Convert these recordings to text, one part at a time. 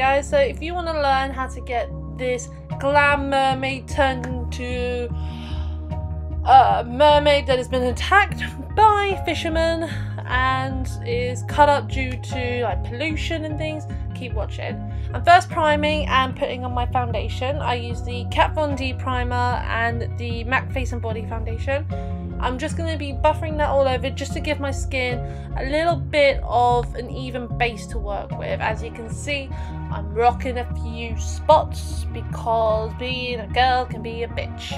Guys, so if you want to learn how to get this glam mermaid turned into a mermaid that has been attacked by fishermen and is cut up due to like pollution and things, keep watching. I'm first priming and putting on my foundation. I use the Kat Von D primer and the MAC Face and Body foundation. I'm just going to be buffering that all over just to give my skin a little bit of an even base to work with. As you can see, I'm rocking a few spots because being a girl can be a bitch.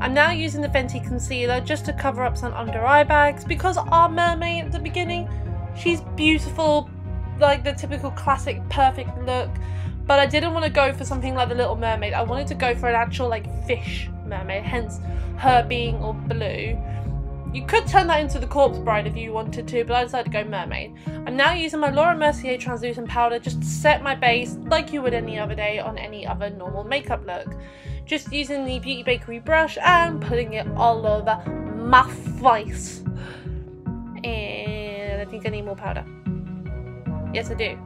I'm now using the Fenty concealer just to cover up some under eye bags because our mermaid at the beginning, she's beautiful, like the typical classic perfect look. But I didn't want to go for something like the Little Mermaid. I wanted to go for an actual like fish mermaid, hence her being all blue. You could turn that into the Corpse Bride if you wanted to, but I decided to go Mermaid. I'm now using my Laura Mercier translucent powder just to set my base like you would any other day on any other normal makeup look. Just using the Beauty Bakery brush and putting it all over my face. And I think I need more powder. Yes, I do.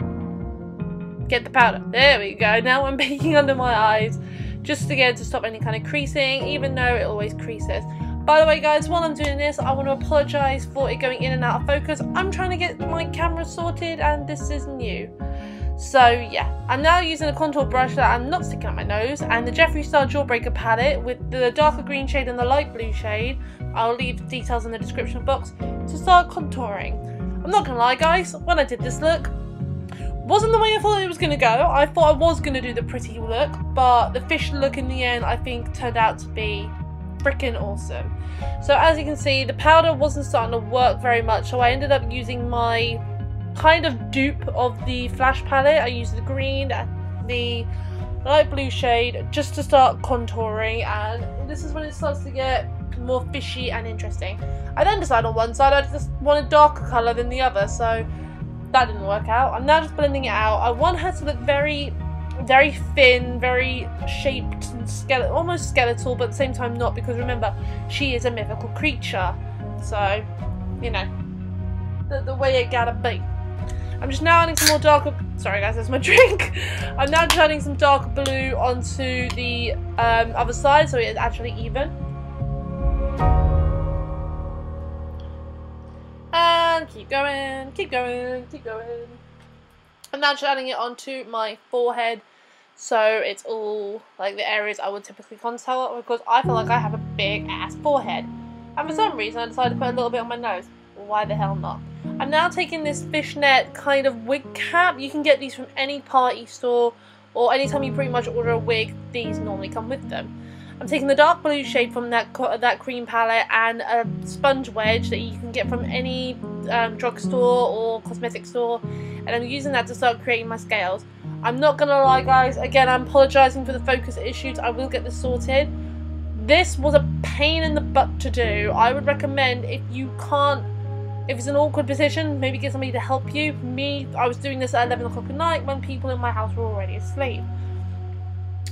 Get the powder. There we go. Now I'm baking under my eyes just again to stop any kind of creasing, even though it always creases. By the way guys, while I'm doing this, I want to apologise for it going in and out of focus. I'm trying to get my camera sorted and this is new. So yeah, I'm now using a contour brush that I'm not sticking up my nose and the Jeffree Star Jawbreaker palette with the darker green shade and the light blue shade. I'll leave details in the description box to start contouring. I'm not gonna lie guys, when I did this look, wasn't the way I thought it was gonna go. I thought I was gonna do the pretty look, but the fish look in the end I think turned out to be freaking awesome. So as you can see, the powder wasn't starting to work very much, so I ended up using my kind of dupe of the Flash palette. I used the green, the light blue shade, just to start contouring, and this is when it starts to get more fishy and interesting. I then decided on one side I just wanted a darker colour than the other, so that didn't work out. I'm now just blending it out. I want her to look very very thin, very shaped and almost skeletal, but at the same time not, because remember, she is a mythical creature. So, you know, the, the way it gotta be. I'm just now adding some more darker. Sorry, guys, that's my drink. I'm now turning some dark blue onto the um, other side, so it's actually even. And keep going, keep going, keep going. I'm now just adding it onto my forehead so it's all like the areas I would typically contour because I feel like I have a big ass forehead. And for some reason I decided to put a little bit on my nose. Why the hell not? I'm now taking this fishnet kind of wig cap. You can get these from any party store or anytime you pretty much order a wig, these normally come with them. I'm taking the dark blue shade from that that cream palette and a sponge wedge that you can get from any um, drugstore or cosmetic store and I'm using that to start creating my scales. I'm not gonna lie guys, again I'm apologising for the focus issues, I will get this sorted. This was a pain in the butt to do. I would recommend if you can't, if it's an awkward position, maybe get somebody to help you. Me, I was doing this at 11 o'clock at night when people in my house were already asleep.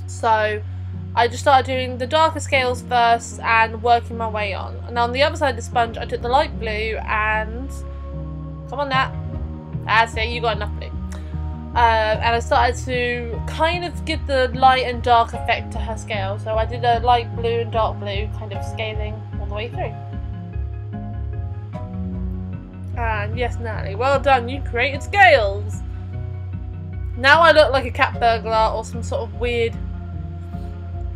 So I just started doing the darker scales first and working my way on. And on the other side of the sponge, I took the light blue and... Come on, Nat. That's it, you got enough blue. Uh, and I started to kind of give the light and dark effect to her scale. So I did a light blue and dark blue kind of scaling all the way through. And yes, Natalie, well done, you created scales! Now I look like a cat burglar or some sort of weird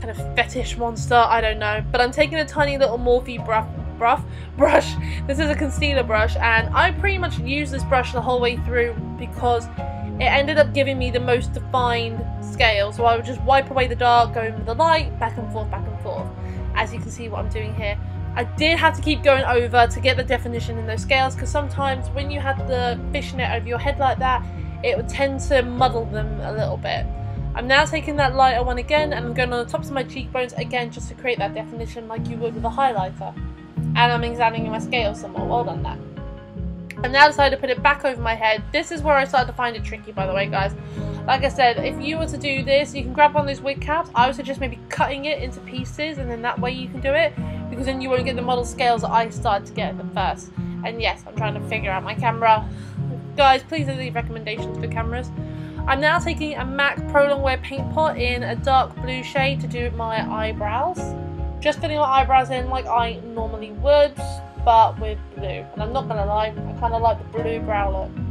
kind of fetish monster, I don't know. But I'm taking a tiny little Morphe brush, brush, brush. This is a concealer brush and I pretty much use this brush the whole way through because it ended up giving me the most defined scale. So I would just wipe away the dark, go over the light, back and forth, back and forth. As you can see what I'm doing here. I did have to keep going over to get the definition in those scales because sometimes when you have the fishnet over your head like that, it would tend to muddle them a little bit. I'm now taking that lighter one again and I'm going on the tops of my cheekbones again just to create that definition like you would with a highlighter. And I'm examining my scale some more. Well done that. I now decided to put it back over my head. This is where I started to find it tricky, by the way, guys. Like I said, if you were to do this, you can grab one of those wig caps. I would suggest maybe cutting it into pieces, and then that way you can do it, because then you won't get the model scales that I started to get at the first. And yes, I'm trying to figure out my camera. Guys, please leave recommendations for cameras. I'm now taking a MAC Pro Longwear paint pot in a dark blue shade to do my eyebrows. Just filling my eyebrows in like I normally would, but with blue. And I'm not gonna lie, I kind of like the blue brow look.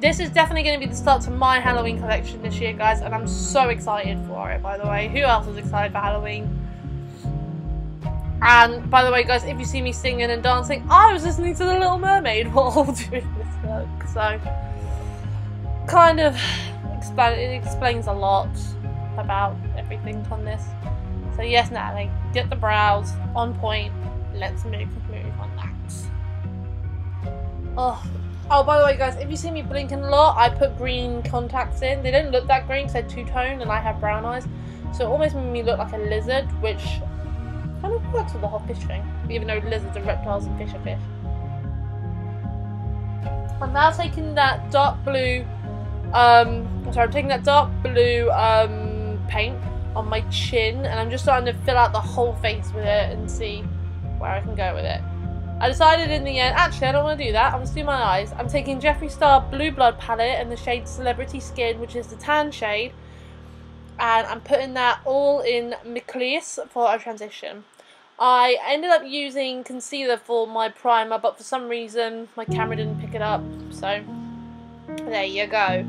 This is definitely going to be the start to my Halloween collection this year, guys, and I'm so excited for it, by the way. Who else is excited for Halloween? And, by the way, guys, if you see me singing and dancing, I was listening to The Little Mermaid while doing this work, so... Kind of... it explains a lot about everything on this. So yes, Natalie, get the brows on point. Let's move, move on that. Oh, Oh, by the way, guys, if you see me blinking a lot, I put green contacts in. They don't look that green because they're two-tone and I have brown eyes. So it almost made me look like a lizard, which kind of works with the whole fish thing. Even though lizards are reptiles and fish are fish. I'm now taking that dark blue, um, sorry, I'm taking that dark blue um, paint on my chin and I'm just starting to fill out the whole face with it and see where I can go with it. I decided in the end, actually I don't want to do that, I'm going to do my eyes. I'm taking Jeffree Star Blue Blood palette in the shade Celebrity Skin, which is the tan shade. And I'm putting that all in my crease for a transition. I ended up using concealer for my primer, but for some reason my camera didn't pick it up. So, there you go.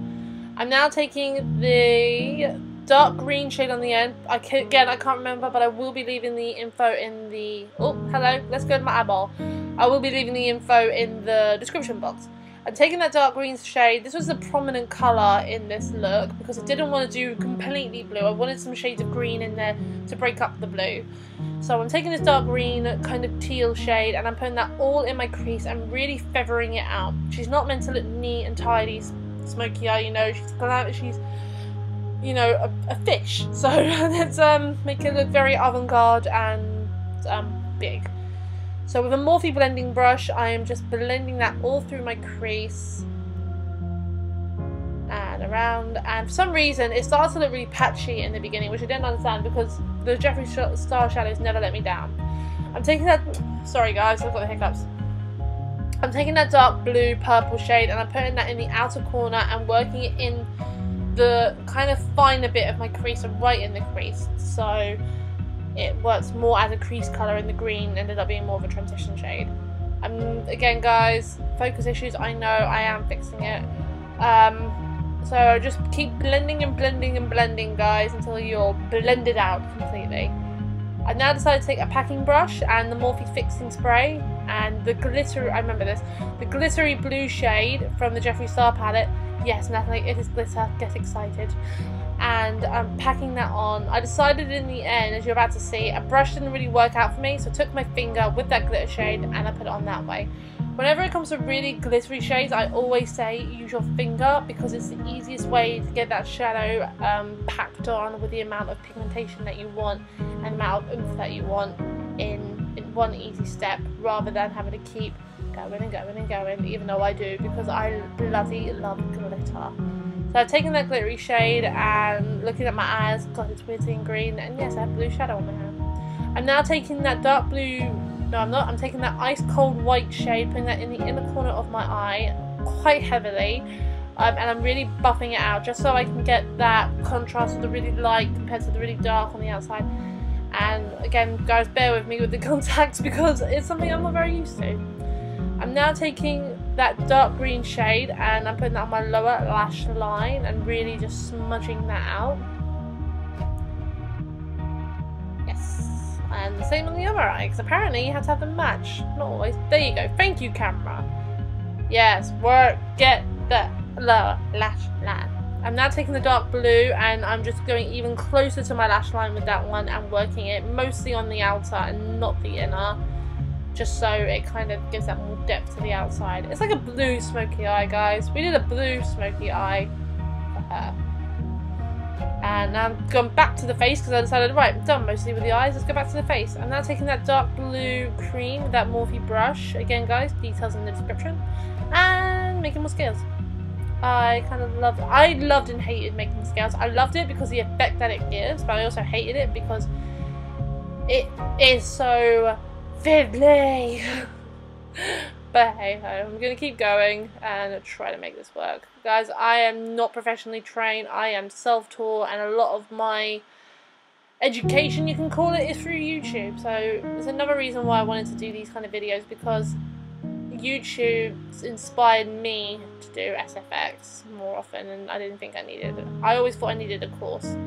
I'm now taking the dark green shade on the end. I can, again, I can't remember, but I will be leaving the info in the... Oh, hello. Let's go to my eyeball. I will be leaving the info in the description box. I'm taking that dark green shade. This was a prominent colour in this look because I didn't want to do completely blue. I wanted some shades of green in there to break up the blue. So I'm taking this dark green kind of teal shade and I'm putting that all in my crease and really feathering it out. She's not meant to look neat and tidy, smoky eye, you know. She's glam she's you know, a, a fish. So let's um, make it look very avant-garde and um, big. So with a Morphe blending brush, I am just blending that all through my crease and around. And for some reason, it starts to look really patchy in the beginning, which I didn't understand because the Jeffree Star shadows never let me down. I'm taking that, sorry guys, I've got the hiccups. I'm taking that dark blue purple shade and I'm putting that in the outer corner and working it in the kind of finer bit of my crease and right in the crease. So it works more as a crease colour and the green ended up being more of a transition shade. Um, again guys, focus issues, I know, I am fixing it. Um, so just keep blending and blending and blending guys until you're blended out completely. I've now decided to take a packing brush and the Morphe fixing spray and the glitter, I remember this, the glittery blue shade from the Jeffree Star palette. Yes, Natalie, it is glitter, get excited and I'm packing that on. I decided in the end, as you're about to see, a brush didn't really work out for me, so I took my finger with that glitter shade and I put it on that way. Whenever it comes to really glittery shades, I always say use your finger because it's the easiest way to get that shadow um, packed on with the amount of pigmentation that you want and amount of oomph that you want in, in one easy step rather than having to keep going and going and going, even though I do because I bloody love glitter. So I've taken that glittery shade and looking at my eyes, got it and green, and yes, I have blue shadow on my hand. I'm now taking that dark blue, no I'm not, I'm taking that ice cold white shade, putting that in the inner corner of my eye quite heavily. Um, and I'm really buffing it out just so I can get that contrast of the really light compared to the really dark on the outside. And again, guys, bear with me with the contacts because it's something I'm not very used to. I'm now taking that dark green shade and I'm putting that on my lower lash line and really just smudging that out. Yes. And the same on the other eye because apparently you have to have them match. Not always. There you go. Thank you, camera. Yes, work, get the lower lash line. I'm now taking the dark blue and I'm just going even closer to my lash line with that one and working it mostly on the outer and not the inner just so it kind of gives that more depth to the outside. It's like a blue smoky eye, guys. We did a blue smoky eye for her. And I'm going back to the face because I decided, right, I'm done mostly with the eyes. Let's go back to the face. I'm now taking that dark blue cream that Morphe brush. Again, guys, details in the description. And making more scales. I kind of loved I loved and hated making scales. I loved it because the effect that it gives, but I also hated it because it is so Fiddly! But hey I'm to keep going and try to make this work. Guys, I am not professionally trained. I am self-taught and a lot of my education, you can call it, is through YouTube. So it's another reason why I wanted to do these kind of videos because YouTube inspired me to do SFX more often and I didn't think I needed it. I always thought I needed a course.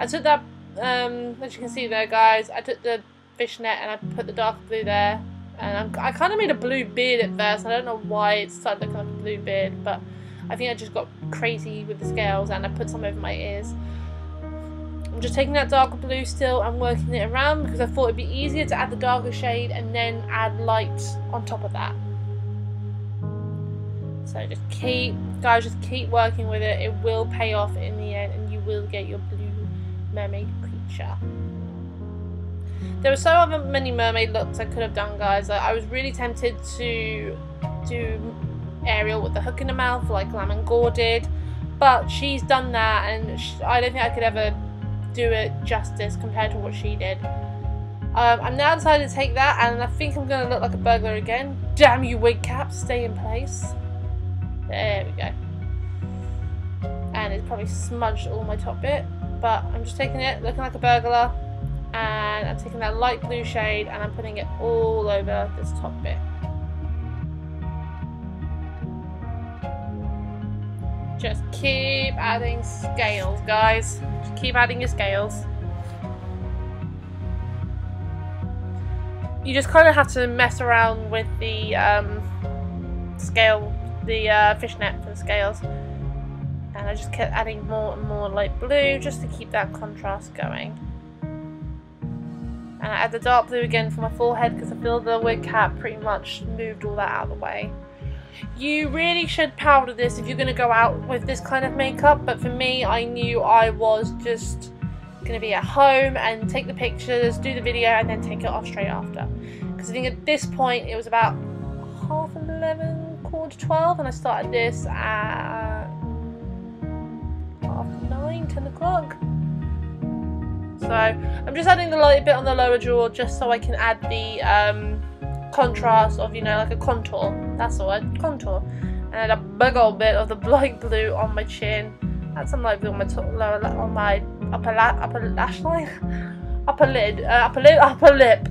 I took that, um, as you can see there guys, I took the fishnet and I put the dark blue there and I'm, i kind of made a blue beard at first. I don't know why it started looking like a blue beard, but I think I just got crazy with the scales and I put some over my ears. I'm just taking that darker blue still and working it around because I thought it'd be easier to add the darker shade and then add light on top of that. So just keep, guys, just keep working with it. It will pay off in the end and you will get your blue mermaid creature. There were so other many mermaid looks I could have done, guys. I was really tempted to do Ariel with the hook in the mouth, like Glam+Gore did, but she's done that, and she, I don't think I could ever do it justice compared to what she did. Um, I'm now decided to take that, and I think I'm going to look like a burglar again. Damn you, wig cap, stay in place. There we go. And it's probably smudged all my top bit, but I'm just taking it, looking like a burglar, and I'm taking that light blue shade and I'm putting it all over this top bit. Just keep adding scales, guys. Just keep adding your scales. You just kind of have to mess around with the um, scale, the uh, fishnet for the scales. And I just kept adding more and more light blue just to keep that contrast going. And I add the dark blue again for my forehead because I feel the wig cap pretty much moved all that out of the way. You really should powder this if you're going to go out with this kind of makeup, but for me, I knew I was just going to be at home and take the pictures, do the video, and then take it off straight after. Because I think at this point, it was about half 11, quarter 12, and I started this at half 9, 10 o'clock. So I'm just adding the light bit on the lower jaw just so I can add the um, contrast of, you know, like a contour. That's the word, contour. And a big old bit of the light blue on my chin. Add some light blue on my lower, on my upper, la upper lash line, upper lid, uh, upper lid, upper lip,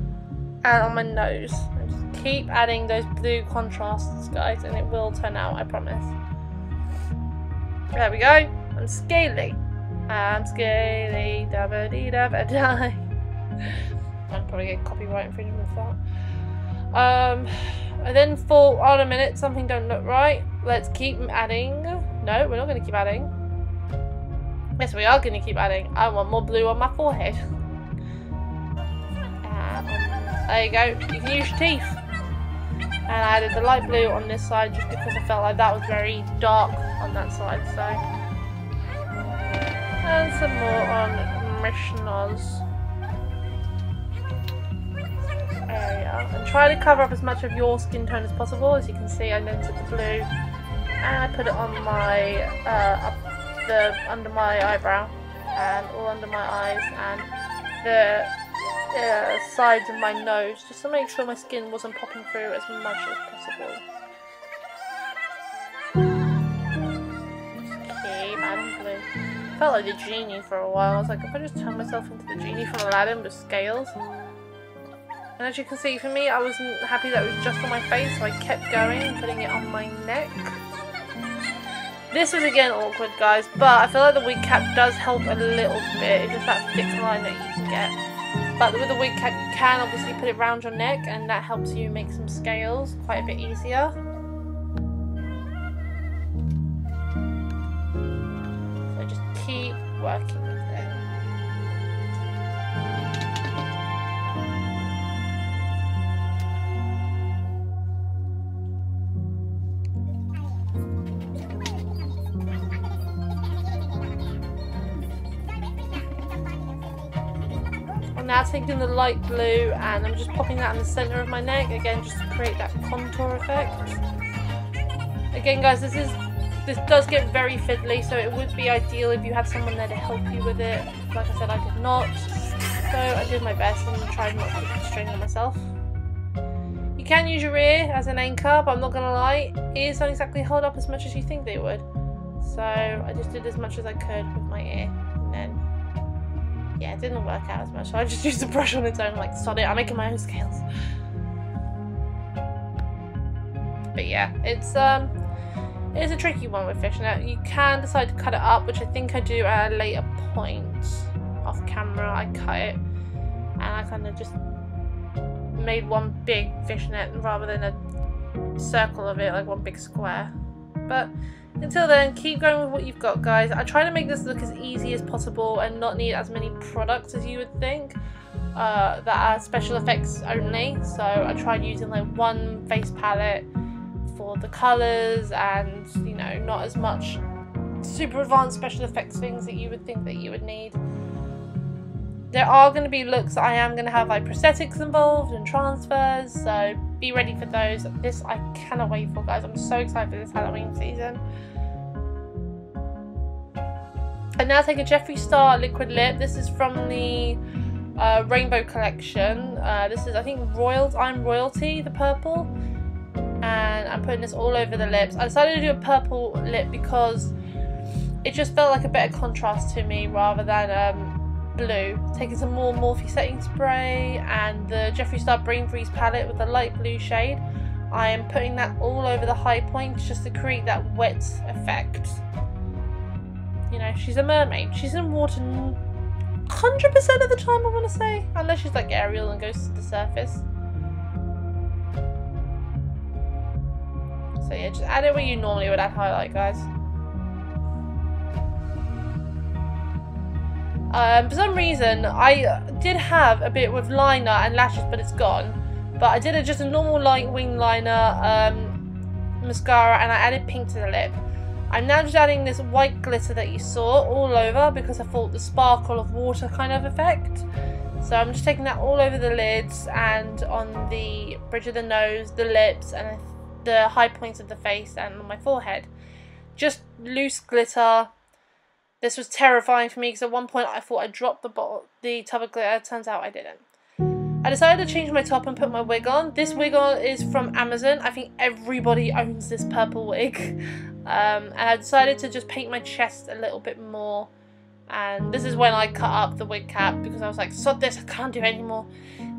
and on my nose. Just keep adding those blue contrasts, guys, and it will turn out, I promise. There we go. I'm scaly. I'm scaly, dabba dee dabba die. I'd probably get copyright infringement for that. Um, I then thought, on a minute, something don't look right. Let's keep adding. No, we're not going to keep adding. Yes, we are going to keep adding. I want more blue on my forehead. There you go. You can use your teeth. And I added the light blue on this side just because I felt like that was very dark on that side. So and some more on Mishna's area. And try to cover up as much of your skin tone as possible. As you can see, I took the blue and I put it on my, uh, up the, under my eyebrow and all under my eyes and the uh, sides of my nose just to make sure my skin wasn't popping through as much as possible. Felt like a genie for a while. I was like, if I just turn myself into the genie from Aladdin with scales. And as you can see, for me, I wasn't happy that it was just on my face, so I kept going, putting it on my neck. This was again awkward, guys, but I feel like the wig cap does help a little bit. It's just that thick line that you can get. But with the wig cap, you can obviously put it around your neck, and that helps you make some scales quite a bit easier. Working with it. I'm now taking the light blue and I'm just popping that in the centre of my neck, again just to create that contour effect. Again guys, this is this does get very fiddly, so it would be ideal if you had someone there to help you with it. Like I said, I did not. So I did my best and tried not to put strain on myself. You can use your ear as an anchor, but I'm not gonna lie, ears don't exactly hold up as much as you think they would. So I just did as much as I could with my ear, and then yeah, it didn't work out as much. So I just used the brush on its own, like sod it. I'm making my own scales. But yeah, it's um, it is a tricky one with fish. Now you can decide to cut it up, which I think I do at a later point off camera. I cut it, and I kind of just made one big fishnet rather than a circle of it, like one big square. But until then, keep going with what you've got, guys. I try to make this look as easy as possible and not need as many products as you would think uh, that are special effects only. So I tried using like one face palette for the colours and, you know, not as much super advanced special effects things that you would think that you would need. There are going to be looks I am going to have like prosthetics involved and transfers, so be ready for those. This I cannot wait for, guys. I'm so excited for this Halloween season. I now take a Jeffree Star liquid lip. This is from the uh, Rainbow collection. Uh, this is, I think, Royal. I'm Royalty, the purple. And I'm putting this all over the lips. I decided to do a purple lip because it just felt like a better contrast to me rather than um, blue. Taking some more Morphe setting spray and the Jeffree Star Brain Freeze palette with the light blue shade. I am putting that all over the high points just to create that wet effect. You know, she's a mermaid. She's in water 100% of the time, I want to say. Unless she's like Ariel and goes to the surface. So yeah, just add it where you normally would add highlight, guys. Um, for some reason, I did have a bit with liner and lashes, but it's gone. But I did a, just a normal light wing liner, um, mascara, and I added pink to the lip. I'm now just adding this white glitter that you saw all over because I thought the sparkle of water kind of effect. So I'm just taking that all over the lids and on the bridge of the nose, the lips, and the high points of the face and on my forehead. Just loose glitter, this was terrifying for me because at one point I thought I dropped the bottle, the tub of glitter. Turns out I didn't. I decided to change my top and put my wig on. This wig on is from Amazon. I think everybody owns this purple wig. Um, and I decided to just paint my chest a little bit more. And this is when I cut up the wig cap because I was like, sod this, I can't do anymore.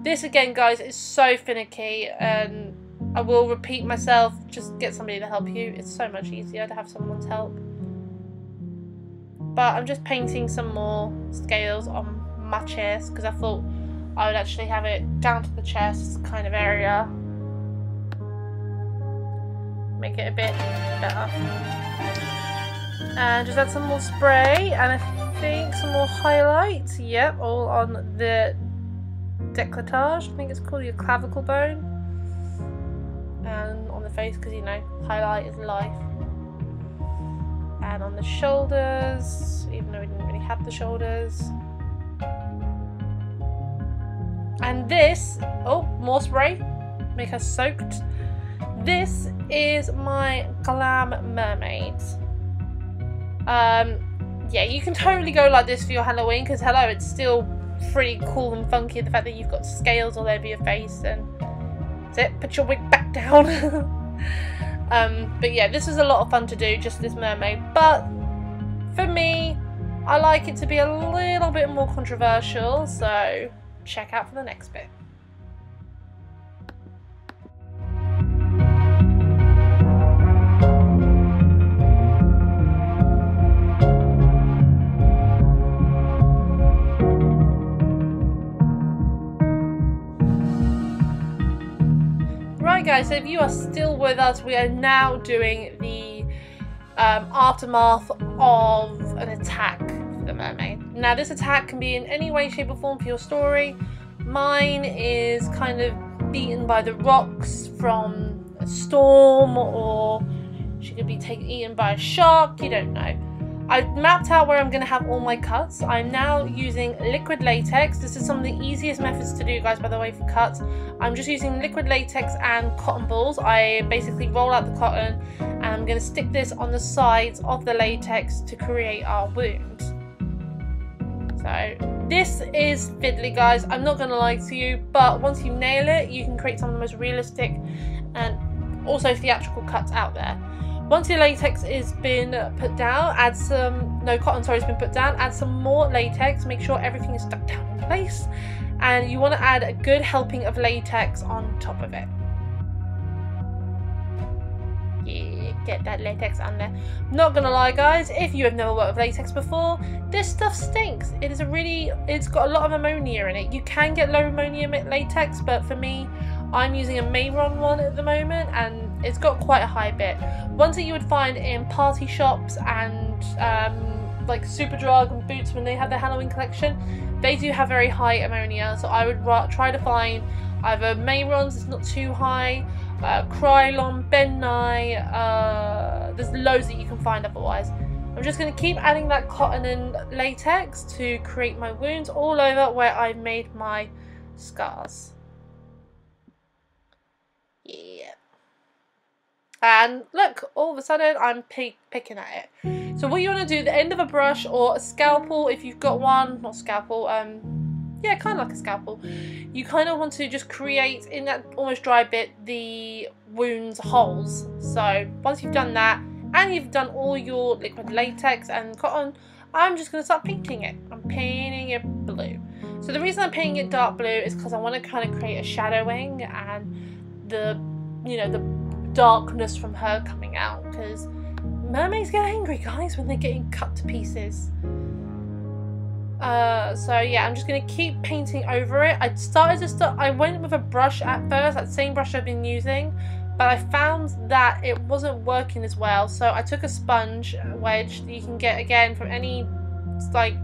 This again, guys, is so finicky and I will repeat myself. Just get somebody to help you. It's so much easier to have someone's help but I'm just painting some more scales on my chest because I thought I would actually have it down to the chest kind of area make it a bit better and just add some more spray and I think some more highlights yep all on the décolletage I think it's called your clavicle bone and on the face because you know highlight is life and on the shoulders, even though we didn't really have the shoulders. And this, oh, more spray, make her soaked. This is my Glam Mermaid. Um, yeah, you can totally go like this for your Halloween because hello, it's still pretty cool and funky. The fact that you've got scales all over your face and that's it. Put your wig back down. Um, but yeah, this was a lot of fun to do, just this mermaid. But for me, I like it to be a little bit more controversial, so check out for the next bit. Guys, so if you are still with us, we are now doing the um, aftermath of an attack for the mermaid. Now, this attack can be in any way, shape, or form for your story. Mine is kind of beaten by the rocks from a storm, or she could be taken eaten by a shark. You don't know. I've mapped out where I'm going to have all my cuts. I'm now using liquid latex. This is some of the easiest methods to do, guys, by the way, for cuts. I'm just using liquid latex and cotton balls. I basically roll out the cotton and I'm going to stick this on the sides of the latex to create our wound. So this is fiddly guys, I'm not going to lie to you, but once you nail it, you can create some of the most realistic and also theatrical cuts out there. Once your latex is been put down, add some, no cotton sorry has been put down, add some more latex, make sure everything is stuck down in place and you want to add a good helping of latex on top of it. Yeah, get that latex on there. Not gonna lie guys, if you have never worked with latex before, this stuff stinks. It is a really, it's got a lot of ammonia in it. You can get low ammonia latex, but for me, I'm using a Mehron one at the moment and it's got quite a high bit. Ones that you would find in party shops and um, like Superdrug and Boots when they have their Halloween collection, they do have very high ammonia. So I would try to find either Mehrons, it's not too high, uh, Kryolan, Ben Nye, uh, there's loads that you can find otherwise. I'm just going to keep adding that cotton and latex to create my wounds all over where I've made my scars. And look, all of a sudden I'm picking at it. So what you want to do, the end of a brush or a scalpel, if you've got one, not scalpel, um, yeah, kind of like a scalpel, you kind of want to just create, in that almost dry bit, the wounds holes. So once you've done that, and you've done all your liquid latex and cotton, I'm just going to start painting it. I'm painting it blue. So the reason I'm painting it dark blue is because I want to kind of create a shadowing and the you know the darkness from her coming out because mermaids get angry guys when they're getting cut to pieces. Uh, so yeah I'm just gonna keep painting over it. I started to start I went with a brush at first that same brush I've been using but I found that it wasn't working as well. So I took a sponge wedge that you can get again from any like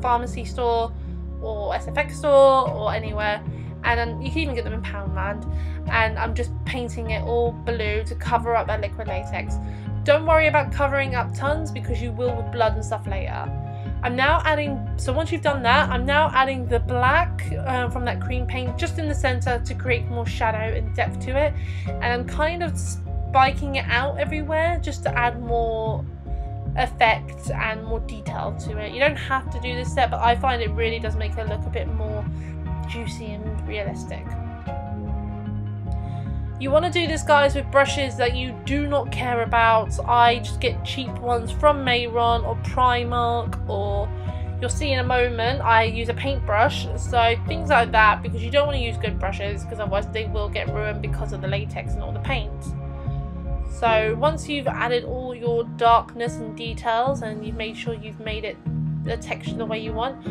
pharmacy store or SFX store or anywhere and then you can even get them in Poundland and I'm just painting it all blue to cover up that liquid latex. Don't worry about covering up tons because you will with blood and stuff later. I'm now adding, so once you've done that, I'm now adding the black um, from that cream paint just in the centre to create more shadow and depth to it. And I'm kind of spiking it out everywhere just to add more effect and more detail to it. You don't have to do this step, but I find it really does make it look a bit more juicy and realistic. You want to do this guys with brushes that you do not care about. I just get cheap ones from Mehron or Primark or you'll see in a moment I use a paintbrush so things like that because you don't want to use good brushes because otherwise they will get ruined because of the latex and all the paint. So once you've added all your darkness and details and you've made sure you've made it the texture the way you want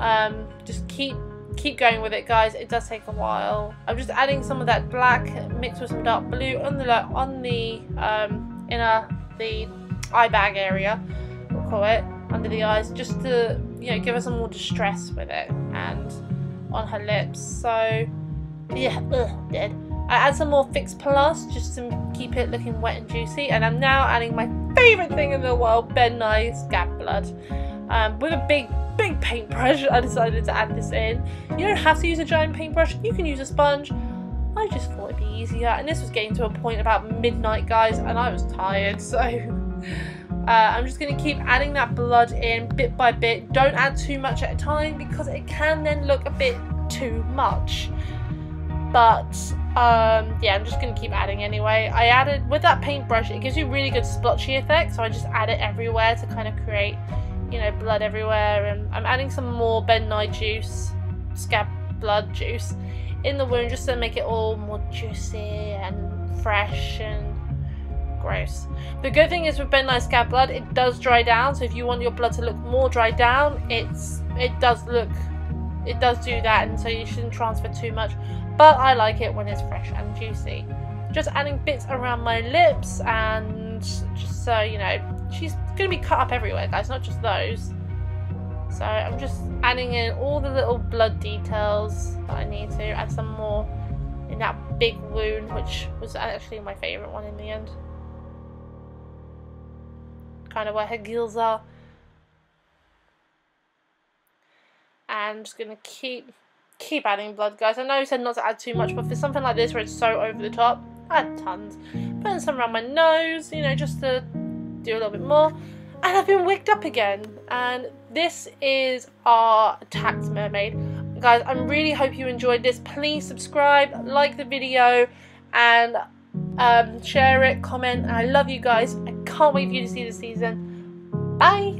um, just keep keep going with it guys. It does take a while. I'm just adding some of that black mixed with some dark blue on the on the um inner the eye bag area we'll call it under the eyes just to you know give her some more distress with it and on her lips. So yeah ugh, dead. I add some more Fix Plus just to keep it looking wet and juicy and I'm now adding my favourite thing in the world, Ben Nye Scab Blood. Um, with a big big paintbrush I decided to add this in. You don't have to use a giant paintbrush, you can use a sponge. I just thought it'd be easier and this was getting to a point about midnight guys and I was tired so uh, I'm just going to keep adding that blood in bit by bit. Don't add too much at a time because it can then look a bit too much. But um, yeah, I'm just going to keep adding anyway. I added, with that paintbrush, it gives you really good splotchy effect, so I just add it everywhere to kind of create you know, blood everywhere. And I'm adding some more Ben Nye juice, scab blood juice, in the wound just to make it all more juicy and fresh and gross. The good thing is with Ben Nye scab blood, it does dry down. So if you want your blood to look more dry down, it's it does look, it does do that, and so you shouldn't transfer too much. But I like it when it's fresh and juicy. Just adding bits around my lips and just so you know she's going to be cut up everywhere, guys, not just those. So I'm just adding in all the little blood details that I need to. Add some more in that big wound, which was actually my favourite one in the end. Kind of where her gills are. And I'm just going to keep keep adding blood, guys. I know I said not to add too much, but for something like this where it's so over the top, add tons. Putting some around my nose, you know, just to do a little bit more. And I've been wigged up again. And this is our attacked mermaid. Guys, I really hope you enjoyed this. Please subscribe, like the video, and um, share it, comment. I love you guys. I can't wait for you to see the season. Bye!